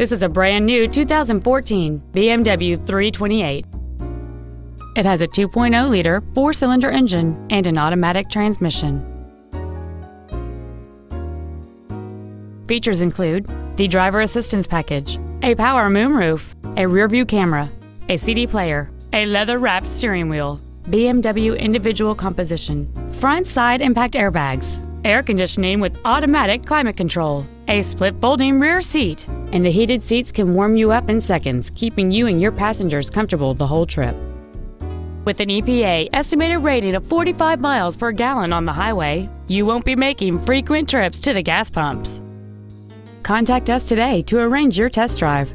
This is a brand new 2014 BMW 328. It has a 2.0-liter four-cylinder engine and an automatic transmission. Features include the driver assistance package, a power moonroof, a rear-view camera, a CD player, a leather-wrapped steering wheel, BMW individual composition, front side impact airbags, air conditioning with automatic climate control, a split folding rear seat, and the heated seats can warm you up in seconds, keeping you and your passengers comfortable the whole trip. With an EPA estimated rating of 45 miles per gallon on the highway, you won't be making frequent trips to the gas pumps. Contact us today to arrange your test drive.